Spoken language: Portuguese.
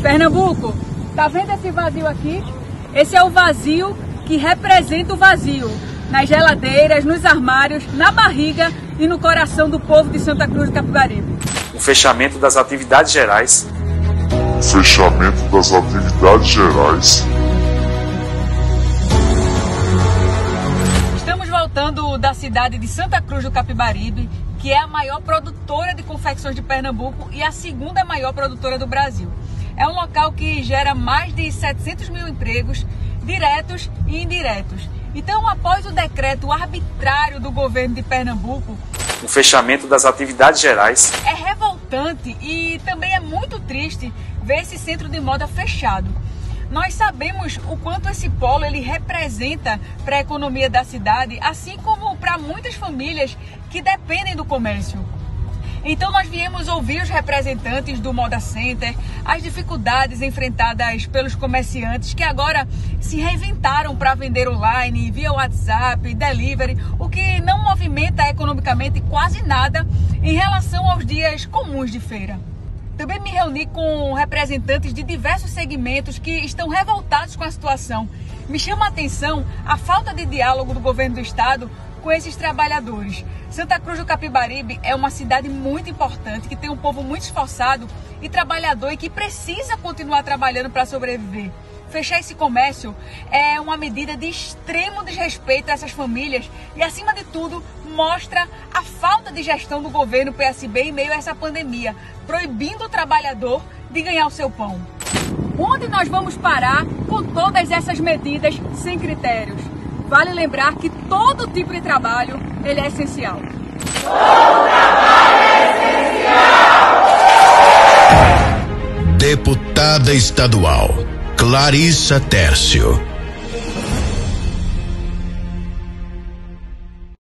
Pernambuco, tá vendo esse vazio aqui? Esse é o vazio que representa o vazio nas geladeiras, nos armários, na barriga e no coração do povo de Santa Cruz do Capibaribe. O fechamento das atividades gerais. O fechamento das atividades gerais. Estamos voltando da cidade de Santa Cruz do Capibaribe, que é a maior produtora de confecções de Pernambuco e a segunda maior produtora do Brasil. É um local que gera mais de 700 mil empregos, diretos e indiretos. Então, após o decreto arbitrário do governo de Pernambuco, o fechamento das atividades gerais. É revoltante e também é muito triste ver esse centro de moda fechado. Nós sabemos o quanto esse polo ele representa para a economia da cidade, assim como para muitas famílias que dependem do comércio. Então nós viemos ouvir os representantes do Moda Center, as dificuldades enfrentadas pelos comerciantes que agora se reinventaram para vender online, via WhatsApp, delivery, o que não movimenta economicamente quase nada em relação aos dias comuns de feira. Também me reuni com representantes de diversos segmentos que estão revoltados com a situação. Me chama a atenção a falta de diálogo do governo do estado com esses trabalhadores. Santa Cruz do Capibaribe é uma cidade muito importante, que tem um povo muito esforçado e trabalhador e que precisa continuar trabalhando para sobreviver. Fechar esse comércio é uma medida de extremo desrespeito a essas famílias e, acima de tudo, mostra a falta de gestão do governo PSB em meio a essa pandemia, proibindo o trabalhador de ganhar o seu pão. Onde nós vamos parar com todas essas medidas sem critérios? Vale lembrar que todo tipo de trabalho ele é essencial. Todo trabalho é essencial. Deputada estadual Clarissa Tércio.